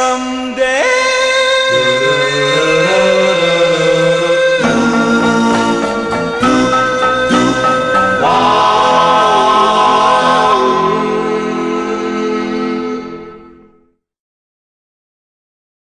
some